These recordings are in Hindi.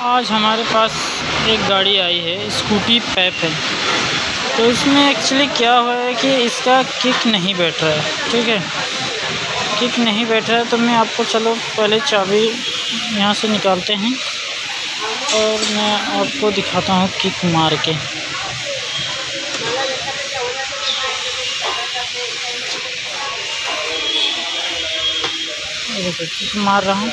आज हमारे पास एक गाड़ी आई है, स्कूटी पैप है। तो इसमें एक्चुअली क्या हुआ है कि इसका किक नहीं बैठ रहा है, ठीक है? किक नहीं बैठ रहा है तो मैं आपको चलो पहले चाबी यहाँ से निकालते हैं और मैं आपको दिखाता हूँ किक मार के। मार रहा हूँ।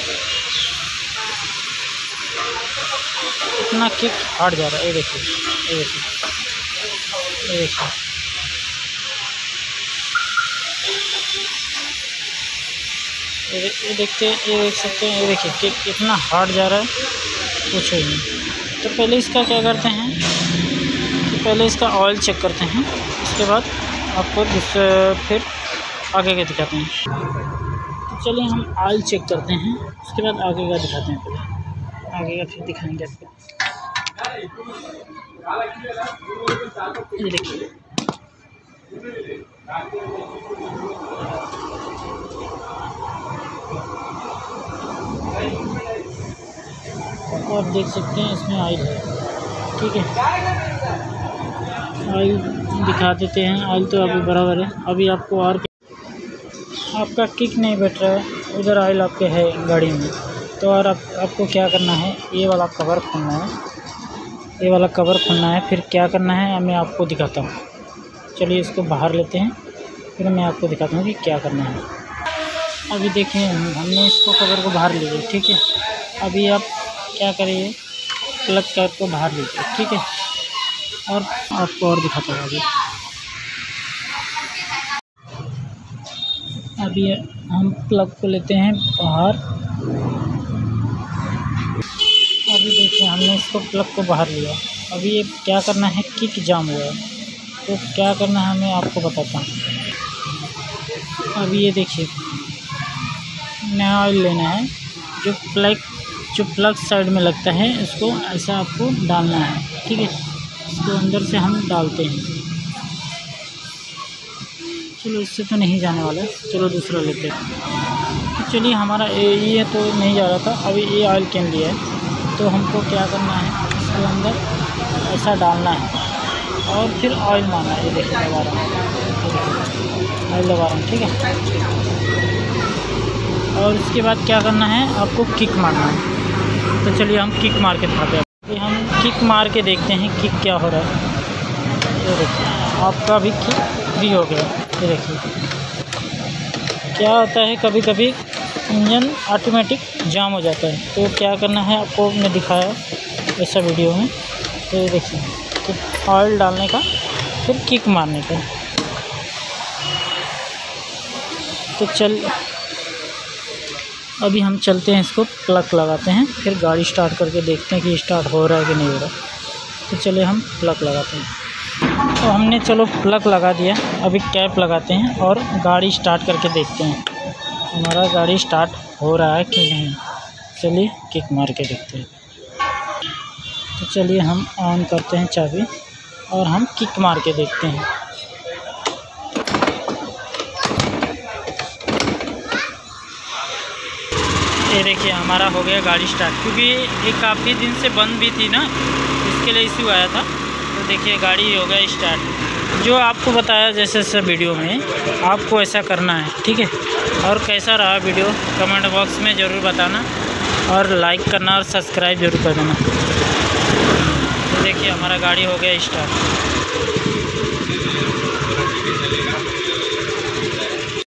इतना किक हट जा रहा है? ये देखिए ये देखिए ये देखिए। ये देखते ये देख सकते हैं, ये देखिए, किक इतना हार्ड जा रहा है? कुछ ही नहीं। तो पहले इसका क्या करते हैं? तो पहले इसका ऑयल चेक करते हैं। उसके बाद आपको फिर आगे का दिखाते हैं। तो चलिए हम ऑयल चेक करते हैं। उसके बाद आगे का दिखाते हैं। पहले आगे का फिर दिखाएँगे आपको। ये देखिए। और देख सकते हैं इसमें आयल है। ठीक है। ऑयल दिखा देते हैं। ऑयल तो अभी बराबर है। अभी आपको और आपका किक नहीं बैठ रहा है। उधर आयल आपके है गाड़ी में। तो और आप, आपको क्या करना है? ये वाला कवर खोलना है। ये वाला कवर खोलना है फिर क्या करना है? मैं आपको दिखाता हूँ। चलिए इसको बाहर लेते हैं। फिर मैं आपको दिखाता हूँ कि क्या करना है। अभी देखें हमने इसको कवर को बाहर लीजिए ठीक है? अभी आप क्या करिए? प्लग कैप को बाहर लीजिए ठीक है? और आपको और दिखाता हूँ अभी। अभी हम प्लग को लेते हैं बाहर। अभी देखिए, हमने इसको प्लग को बाहर लिया। अभी ये क्या करना है किक जाम हुआ है। तो क्या करना है, मैं आपको बताता हूँ। अभी ये देखिए, नया ऑयल लेना है। जो प्लग जो प्लग साइड में लगता है, इसको ऐसा आपको डालना है। ठीक है? इसको अंदर से हम डालते हैं। चलो, इससे तो नहीं जाने वाला चलो, दूसरा लेते हैं। तो चलिए, हमारा ये तो नहीं जा रहा था। अभी ये ऑयल कैन लिया है। तो हमको क्या करना है? इसके अंदर ऐसा डालना है। और फिर ऑयल मारना है, ये देखिए लगा रहा हूँ। ऑयल लगा रहा हूँ, ठीक है? और इसके बाद क्या करना है? आपको किक मारना है। तो चलिए हम किक मार के दिखाते हैं। हम किक मार के देखते हैं किक क्या हो रहा है। ये देखिए, आपका भी किक फ्री हो गया। ये देखिए। क्या होता है कभी कभी इंजन ऑटोमेटिक जाम हो जाता है। तो क्या करना है आपको मैं दिखाया ऐसा वीडियो में। तो ये देखिए तो ऑयल डालने का, फिर किक मारने का। तो चल, अभी हम चलते हैं इसको प्लग लगाते हैं, फिर गाड़ी स्टार्ट करके देखते हैं कि स्टार्ट हो रहा है कि नहीं हो रहा। तो चलिए हम प्लग लगाते हैं। तो हमने चलो प्लग लगा दिया, अभी कैप लगाते हैं और गाड़ी स्टार्ट करके देखते हैं। हमारा गाड़ी स्टार्ट हो रहा है कि नहीं? चलिए, किक मार के देखते हैं। तो चलिए, हम ऑन करते हैं चाबी और हम किक मार के देखते हैं। ये देखिए, हमारा हो गया गाड़ी स्टार्ट। क्योंकि ये काफ़ी दिन से बंद भी थी ना, इसके लिए इश्यू आया था। तो देखिए, गाड़ी हो गया स्टार्ट। जो आपको बताया जैसे जैसे वीडियो में, आपको ऐसा करना है, ठीक है? और कैसा रहा वीडियो, कमेंट बॉक्स में ज़रूर बताना और लाइक करना और सब्सक्राइब ज़रूर कर देना। तो देखिए, हमारा गाड़ी हो गया स्टार्ट।